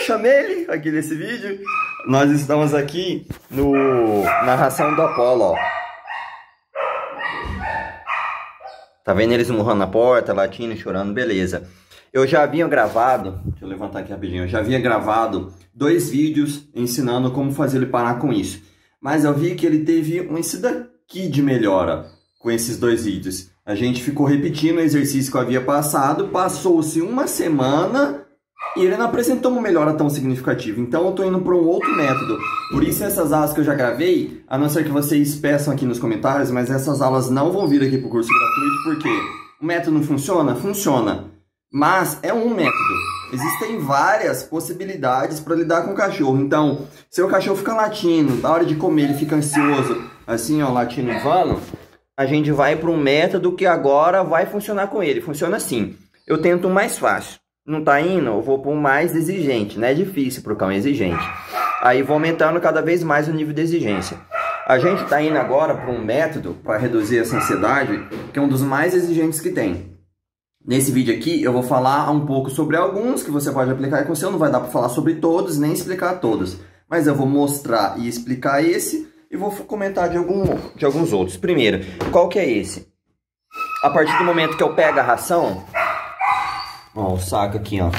eu chamei ele aqui nesse vídeo. Nós estamos aqui no, na ração do Apolo, ó. Tá vendo eles murrando na porta, latindo, chorando, beleza. Eu já havia gravado, deixa eu levantar aqui rapidinho, eu já havia gravado dois vídeos ensinando como fazer ele parar com isso. Mas eu vi que ele teve um esse daqui de melhora com esses dois vídeos. A gente ficou repetindo o exercício que eu havia passado, passou-se uma semana e ele não apresentou uma melhora tão significativa. Então eu estou indo para um outro método. Por isso essas aulas que eu já gravei, a não ser que vocês peçam aqui nos comentários, mas essas aulas não vão vir aqui para o curso gratuito, porque o método não funciona? Funciona. Mas é um método. Existem várias possibilidades para lidar com o cachorro. Então, se o cachorro fica latindo, na hora de comer ele fica ansioso, assim ó, latindo vano, a gente vai para um método que agora vai funcionar com ele. Funciona assim. Eu tento o mais fácil. Não tá indo? Eu vou para o mais exigente. Não é difícil para o cão exigente. Aí vou aumentando cada vez mais o nível de exigência. A gente está indo agora para um método para reduzir essa ansiedade, que é um dos mais exigentes que tem. Nesse vídeo aqui eu vou falar um pouco sobre alguns que você pode aplicar com o seu, não vai dar para falar sobre todos, nem explicar todos. Mas eu vou mostrar e explicar esse e vou comentar de, algum, de alguns outros. Primeiro, qual que é esse? A partir do momento que eu pego a ração, ó, o saco aqui, ó.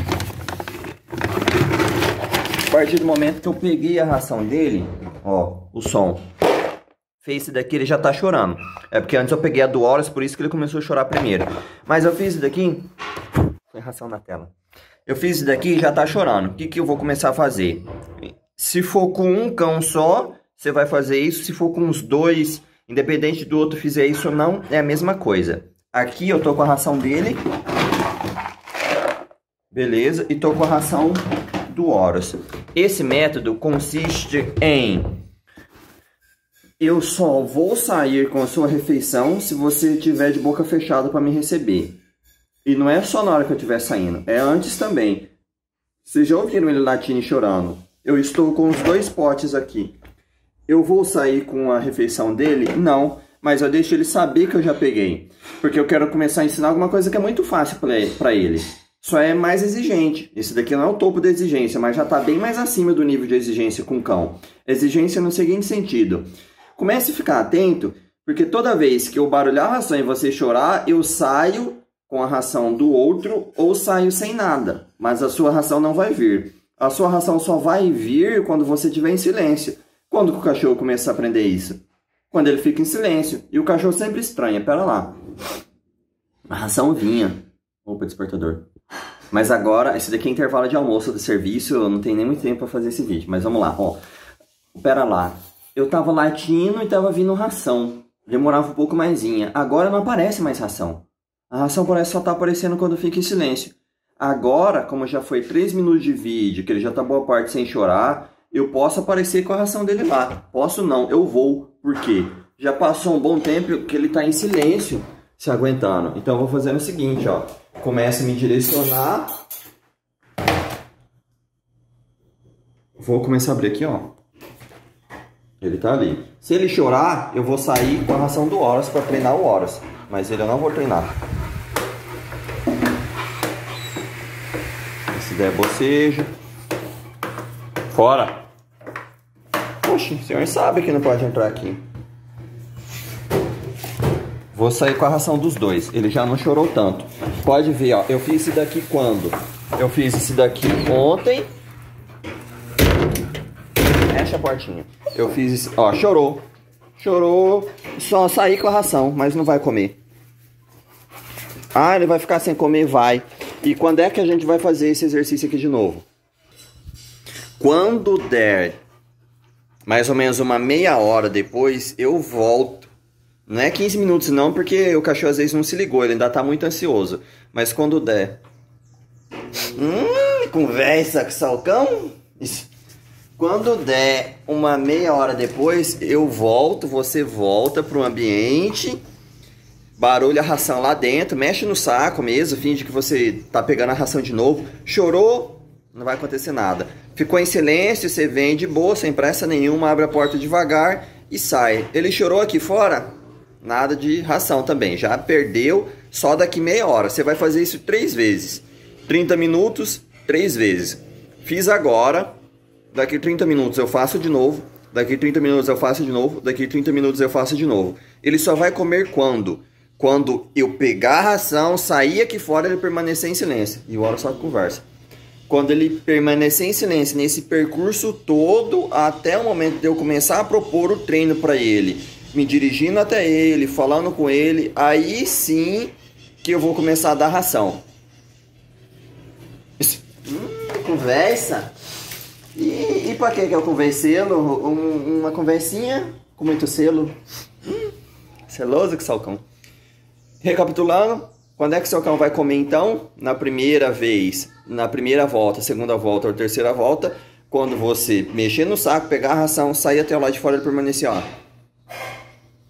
A partir do momento que eu peguei a ração dele, ó, o som. Fez esse daqui, ele já tá chorando. É porque antes eu peguei a do Horus, por isso que ele começou a chorar primeiro. Mas eu fiz isso daqui... Foi ração na tela. Eu fiz isso daqui já tá chorando. O que, que eu vou começar a fazer? Se for com um cão só, você vai fazer isso. Se for com os dois, independente do outro fizer isso ou não, é a mesma coisa. Aqui eu tô com a ração dele. Beleza? E tô com a ração do Horus. Esse método consiste em eu só vou sair com a sua refeição se você tiver de boca fechada para me receber. E não é só na hora que eu estiver saindo, é antes também. Vocês já ouviram ele latindo chorando? Eu estou com os dois potes aqui. Eu vou sair com a refeição dele? Não, mas eu deixo ele saber que eu já peguei. Porque eu quero começar a ensinar alguma coisa que é muito fácil para ele. Só é mais exigente. Esse daqui não é o topo da exigência, mas já está bem mais acima do nível de exigência com cão. Exigência no seguinte sentido. Comece a ficar atento, porque toda vez que eu barulhar a ração e você chorar, eu saio com a ração do outro ou saio sem nada, mas a sua ração não vai vir. A sua ração só vai vir quando você estiver em silêncio. Quando o cachorro começa a aprender isso? Quando ele fica em silêncio. E o cachorro sempre estranha. Pera lá. A ração vinha. Opa, despertador. Mas agora, esse daqui é intervalo de almoço do serviço. Eu não tenho nem muito tempo para fazer esse vídeo. Mas vamos lá. Ó, pera lá eu tava latindo e tava vindo ração. Demorava um pouco maisinha. Agora não aparece mais ração. A ração parece só tá aparecendo quando fica em silêncio. Agora, como já foi 3 minutos de vídeo, que ele já tá boa parte sem chorar, eu posso aparecer com a ração dele lá. Posso não, eu vou. Por quê? Já passou um bom tempo que ele tá em silêncio, se aguentando. Então eu vou fazendo o seguinte, ó. Começa a me direcionar. Vou começar a abrir aqui, ó. Ele tá ali. Se ele chorar, eu vou sair com a ração do Horus para treinar o Horus. Mas ele eu não vou treinar. Se der bocejo. Fora! Poxa, o senhor sabe que não pode entrar aqui. Vou sair com a ração dos dois. Ele já não chorou tanto. Pode ver, ó. Eu fiz esse daqui quando? Eu fiz esse daqui ontem Fecha a portinha. Eu fiz isso. Ó, chorou. Chorou. Só sair com a ração, mas não vai comer. Ah, ele vai ficar sem comer? Vai. E quando é que a gente vai fazer esse exercício aqui de novo? Quando der mais ou menos uma meia hora depois, eu volto. Não é 15 minutos não, porque o cachorro às vezes não se ligou, ele ainda tá muito ansioso. Mas quando der... Hum, conversa com salcão? Isso. Quando der uma meia hora depois, eu volto, você volta para o ambiente, barulha a ração lá dentro, mexe no saco mesmo, finge que você tá pegando a ração de novo. Chorou, não vai acontecer nada. Ficou em silêncio, você vem de boa, sem pressa nenhuma, abre a porta devagar e sai. Ele chorou aqui fora? Nada de ração também, já perdeu só daqui meia hora. Você vai fazer isso três vezes. 30 minutos, três vezes. Fiz agora, daqui 30 minutos eu faço de novo, daqui 30 minutos eu faço de novo, daqui 30 minutos eu faço de novo. Ele só vai comer quando? Quando eu pegar a ração, sair aqui fora ele permanecer em silêncio. E o hora só conversa. Quando ele permanecer em silêncio nesse percurso todo, até o momento de eu começar a propor o treino para ele, me dirigindo até ele, falando com ele, aí sim que eu vou começar a dar ração. Hum, conversa? E, e pra que eu converselo? Um, uma conversinha com muito selo? Hum, seloso que salcão. Recapitulando, quando é que seu cão vai comer então? Na primeira vez, na primeira volta, segunda volta ou terceira volta, quando você mexer no saco, pegar a ração, sair até o lado de fora e permanecer ó,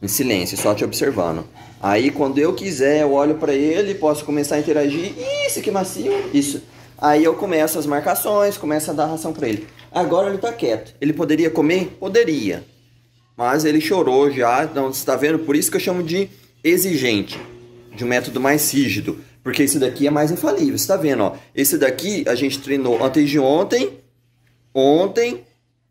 em silêncio, só te observando. Aí quando eu quiser, eu olho para ele, posso começar a interagir. Isso que macio, isso. Aí eu começo as marcações, começo a dar ração para ele. Agora ele tá quieto. Ele poderia comer? Poderia. Mas ele chorou já, então você está vendo? Por isso que eu chamo de exigente, de um método mais rígido, porque esse daqui é mais infalível. Você está vendo, ó? Esse daqui a gente treinou antes de ontem, ontem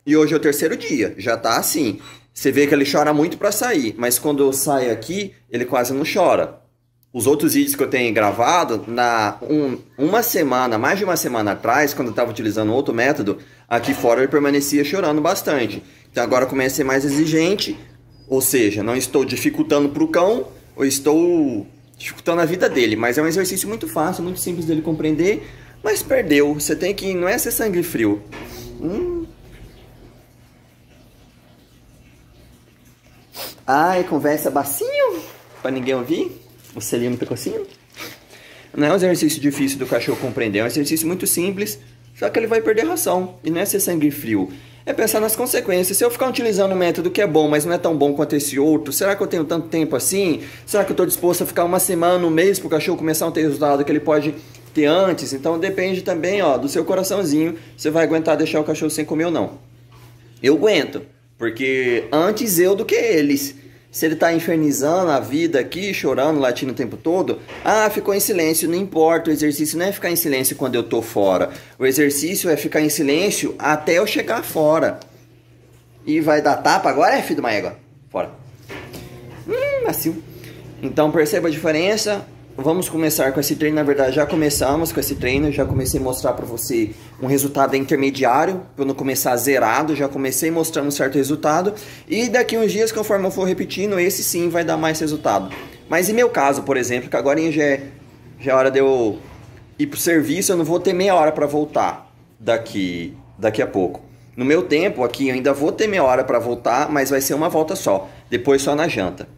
e hoje é o terceiro dia. Já tá assim. Você vê que ele chora muito para sair, mas quando eu saio aqui, ele quase não chora. Os outros vídeos que eu tenho gravado, na um, uma semana, mais de uma semana atrás, quando eu estava utilizando outro método, aqui fora ele permanecia chorando bastante. Então agora comecei a ser mais exigente, ou seja, não estou dificultando para o cão, ou estou dificultando a vida dele, mas é um exercício muito fácil, muito simples dele compreender, mas perdeu. Você tem que, não é ser sangue frio. Hum, Ai, conversa bacinho, para ninguém ouvir. O selinho no pecocinho. Não é um exercício difícil do cachorro compreender, é um exercício muito simples, só que ele vai perder ração. E não é ser sangue frio. É pensar nas consequências. Se eu ficar utilizando um método que é bom, mas não é tão bom quanto esse outro, será que eu tenho tanto tempo assim? Será que eu estou disposto a ficar uma semana, um mês para o cachorro começar a ter resultado que ele pode ter antes? Então depende também ó, do seu coraçãozinho. Você vai aguentar deixar o cachorro sem comer ou não. Eu aguento. Porque antes eu do que eles. Se ele está infernizando a vida aqui, chorando, latindo o tempo todo, ah, ficou em silêncio, não importa. O exercício não é ficar em silêncio quando eu tô fora. O exercício é ficar em silêncio até eu chegar fora. E vai dar tapa agora, é filho de uma égua? Fora. Hum, macio. Então perceba a diferença vamos começar com esse treino. Na verdade, já começamos com esse treino. Já comecei a mostrar para você um resultado intermediário, para não começar zerado. Já comecei mostrando um certo resultado. E daqui uns dias, conforme eu for repetindo, esse sim vai dar mais resultado. Mas em meu caso, por exemplo, que agora já é, já é hora de eu ir pro serviço, eu não vou ter meia hora para voltar daqui, daqui a pouco. No meu tempo aqui, eu ainda vou ter meia hora para voltar, mas vai ser uma volta só. Depois só na janta.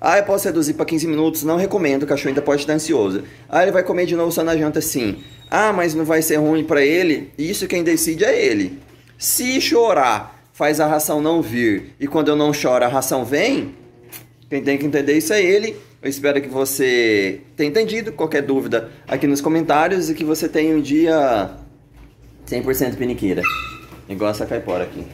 Ah, eu posso reduzir para 15 minutos? Não recomendo, o cachorro ainda pode estar ansioso. Ah, ele vai comer de novo só na janta? Sim. Ah, mas não vai ser ruim para ele? Isso quem decide é ele. Se chorar faz a ração não vir e quando eu não choro a ração vem, quem tem que entender isso é ele. Eu espero que você tenha entendido. Qualquer dúvida aqui nos comentários e que você tenha um dia 100% piniqueira. Igual essa caipora aqui.